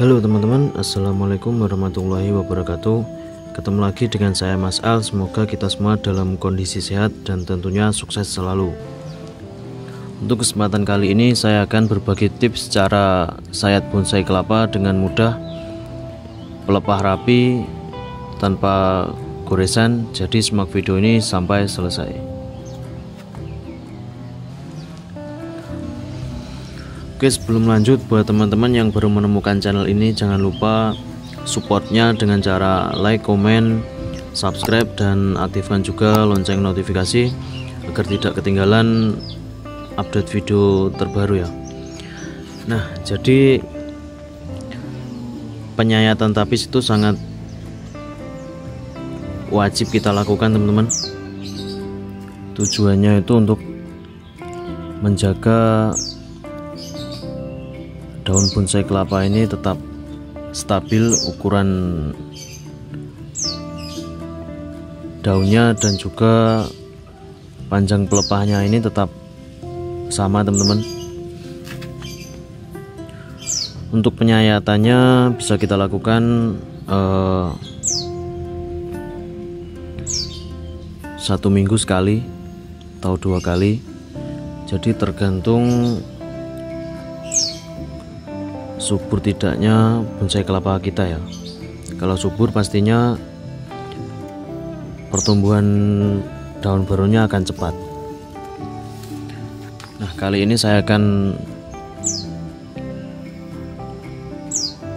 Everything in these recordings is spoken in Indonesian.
Halo teman-teman, Assalamualaikum warahmatullahi wabarakatuh. Ketemu lagi dengan saya Mas Al. Semoga kita semua dalam kondisi sehat dan tentunya sukses selalu. Untuk kesempatan kali ini saya akan berbagi tips cara sayat bonsai kelapa dengan mudah Pelepah rapi tanpa goresan. Jadi simak video ini sampai selesai Oke sebelum lanjut buat teman-teman yang baru menemukan channel ini jangan lupa supportnya dengan cara like, komen, subscribe dan aktifkan juga lonceng notifikasi agar tidak ketinggalan update video terbaru ya. Nah jadi penyayatan tapis itu sangat wajib kita lakukan teman-teman. Tujuannya itu untuk menjaga daun bonsai kelapa ini tetap stabil ukuran daunnya dan juga panjang pelepahnya ini tetap sama teman-teman. Untuk penyayatannya bisa kita lakukan uh, satu minggu sekali atau dua kali. Jadi tergantung subur tidaknya bonsai kelapa kita ya. Kalau subur pastinya pertumbuhan daun barunya akan cepat. Nah kali ini saya akan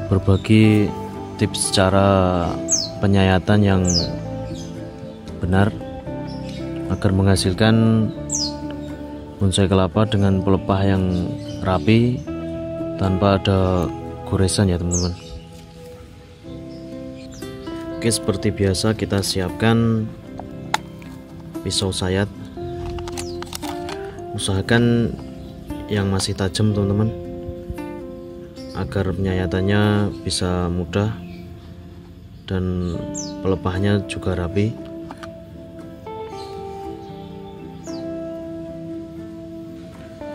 berbagi tips cara penyayatan yang benar agar menghasilkan bonsai kelapa dengan pelepah yang rapi tanpa ada goresan ya teman-teman. Oke seperti biasa kita siapkan pisau sayat. Usahakan yang masih tajam teman-teman agar penyayatannya bisa mudah dan pelepahnya juga rapi.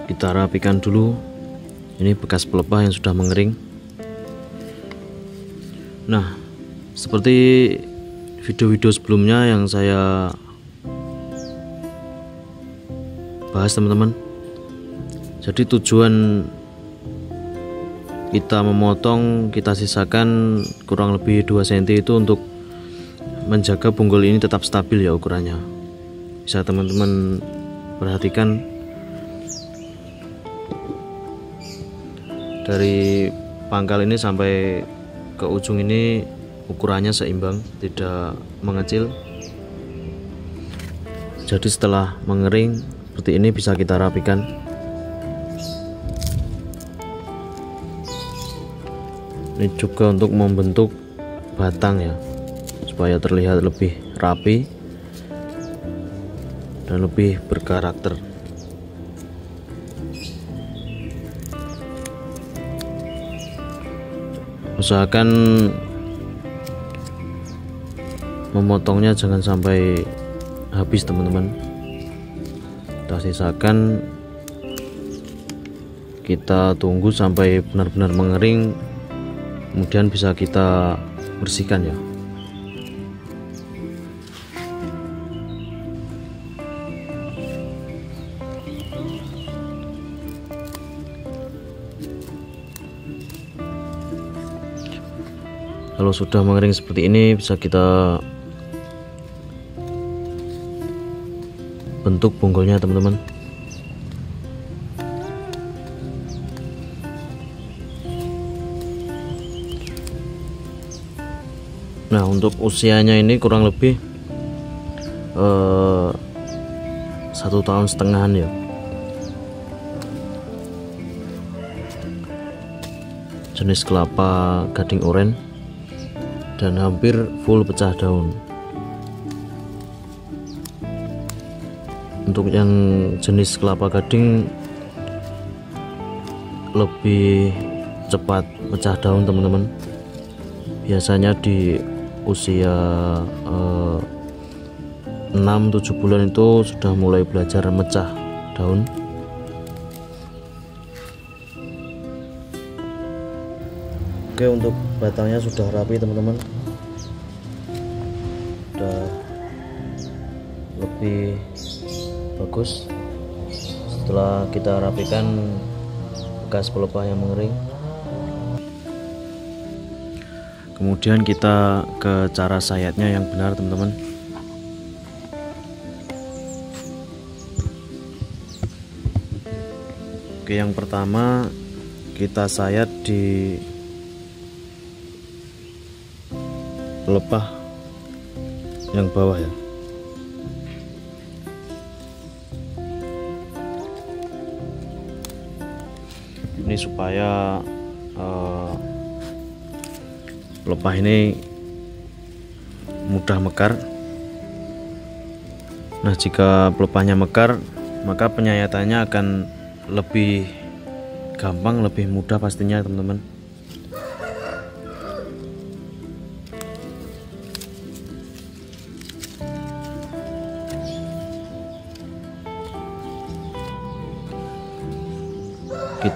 Kita rapikan dulu ini bekas pelepah yang sudah mengering. Nah seperti video-video sebelumnya yang saya bahas teman-teman. Jadi tujuan kita memotong kita sisakan kurang lebih 2 cm itu untuk menjaga bonggol ini tetap stabil ya ukurannya. Bisa teman-teman perhatikan dari pangkal ini sampai ke ujung ini ukurannya seimbang tidak mengecil. Jadi setelah mengering seperti ini bisa kita rapikan. Ini juga untuk membentuk batang ya supaya terlihat lebih rapi dan lebih berkarakter usahakan memotongnya jangan sampai habis teman-teman. Kita sisakan. Kita tunggu sampai benar-benar mengering kemudian bisa kita bersihkan ya kalau sudah mengering seperti ini bisa kita bentuk bonggolnya teman-teman. Nah untuk usianya ini kurang lebih uh, satu tahun setengahan ya. Jenis kelapa gading oranye dan hampir full pecah daun. Untuk yang jenis kelapa gading lebih cepat pecah daun teman-teman. Biasanya di usia eh, 6-7 bulan itu sudah mulai belajar mecah daun Oke untuk batangnya sudah rapi teman-teman. Sudah lebih bagus. Setelah kita rapikan bekas pelepah yang mengering. Kemudian kita ke cara sayatnya yang benar teman-teman. Oke yang pertama kita sayat di pelepah yang bawah ya. Ini supaya uh, pelepah ini mudah mekar. Nah jika pelepahnya mekar maka penyayatannya akan lebih gampang lebih mudah pastinya teman-teman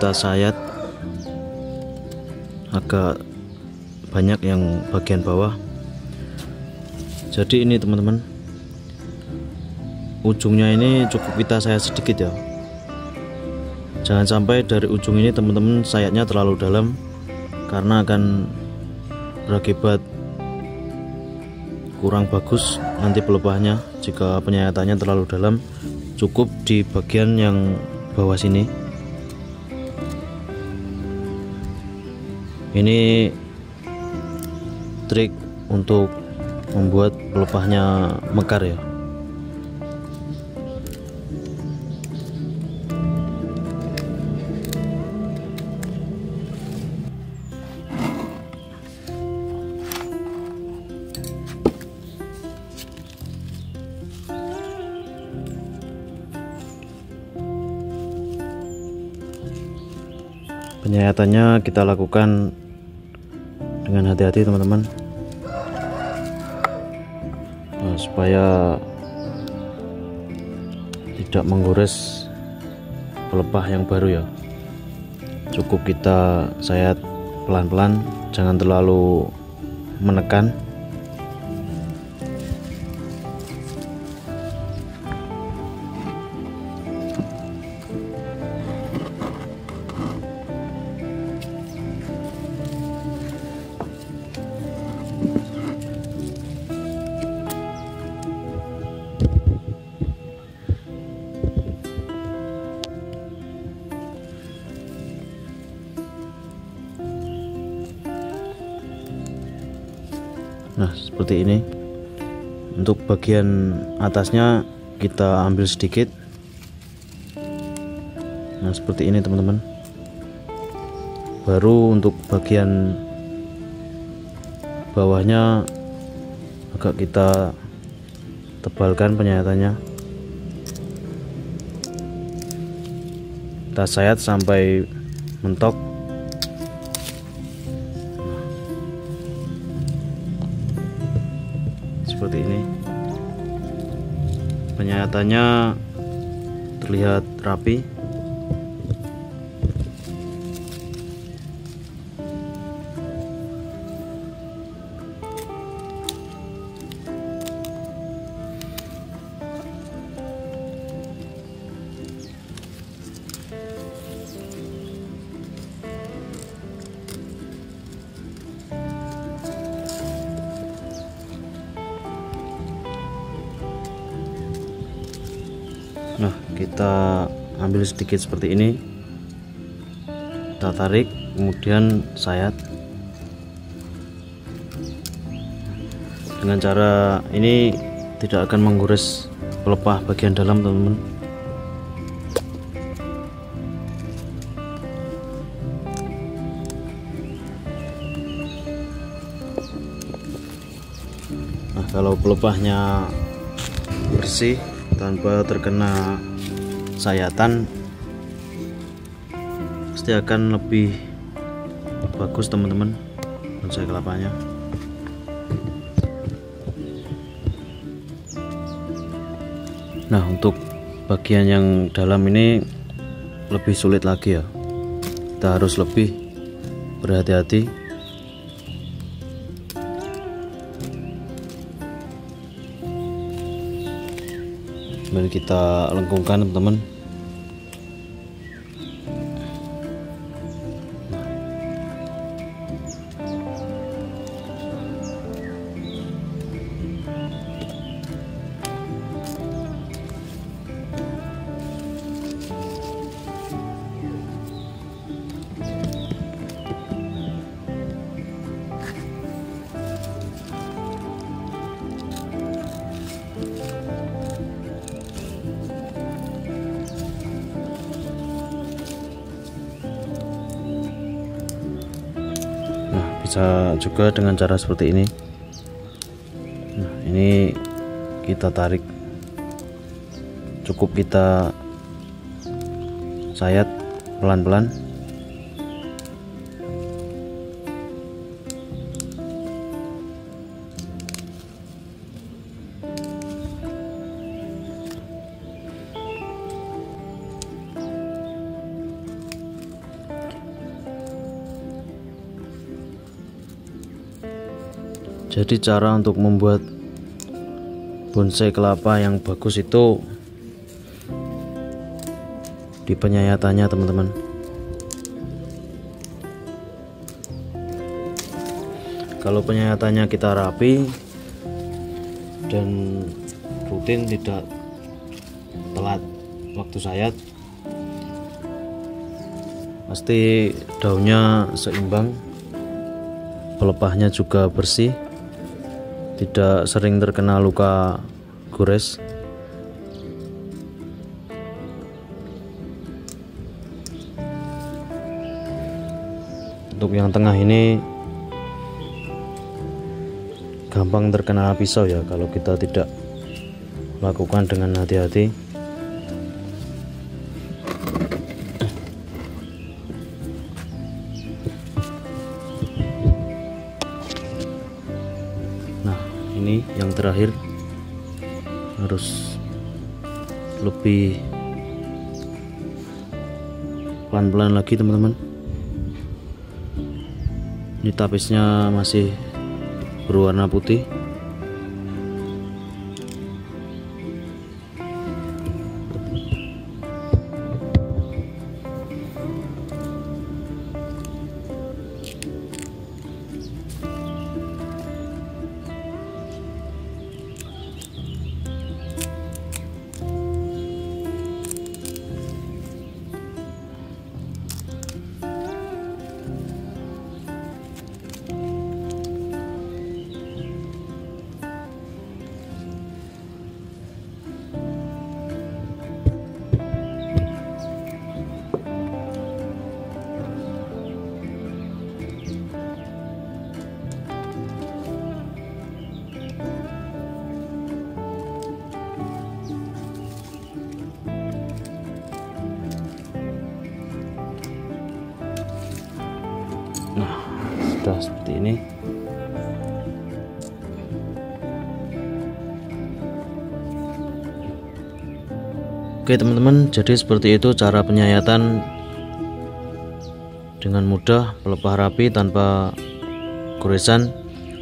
kita sayat agak banyak yang bagian bawah. Jadi ini teman-teman ujungnya ini cukup kita sayat sedikit ya. Jangan sampai dari ujung ini teman-teman sayatnya terlalu dalam karena akan berakibat kurang bagus nanti pelepahnya jika penyayatannya terlalu dalam cukup di bagian yang bawah sini ini trik untuk membuat pelepahnya mekar ya penyayatannya kita lakukan dengan hati-hati teman-teman. Nah, supaya tidak menggores pelepah yang baru ya. Cukup kita sayat pelan-pelan jangan terlalu menekan seperti ini. Untuk bagian atasnya kita ambil sedikit. Nah seperti ini teman-teman. Baru untuk bagian bawahnya agak kita tebalkan penyayatannya kita sayat sampai mentok penyayatannya terlihat rapi nah kita ambil sedikit seperti ini. Kita tarik kemudian sayat. Dengan cara ini tidak akan menggores pelepah bagian dalam teman-teman. Nah kalau pelepahnya bersih tanpa terkena sayatan pasti akan lebih bagus teman-teman bonsai kelapanya. Nah untuk bagian yang dalam ini lebih sulit lagi ya. Kita harus lebih berhati-hati sambil kita lengkungkan teman-teman bisa juga dengan cara seperti ini. Nah ini kita tarik. Cukup kita sayat pelan-pelan jadi cara untuk membuat bonsai kelapa yang bagus itu di penyayatannya teman-teman. Kalau penyayatannya kita rapi dan rutin tidak telat waktu sayat pasti daunnya seimbang pelepahnya juga bersih tidak sering terkena luka gores. Untuk yang tengah ini gampang terkena pisau ya kalau kita tidak lakukan dengan hati-hati ini yang terakhir harus lebih pelan-pelan lagi teman-teman. Ini tapisnya masih berwarna putih Oke teman-teman jadi seperti itu cara penyayatan dengan mudah pelepah rapi tanpa goresan.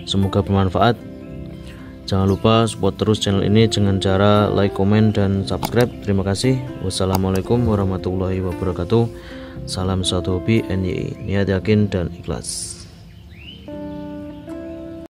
Semoga bermanfaat. Jangan lupa support terus channel ini dengan cara like comment dan subscribe. Terima kasih. Wassalamualaikum warahmatullahi wabarakatuh. Salam satu hobi NYI niat yakin dan ikhlas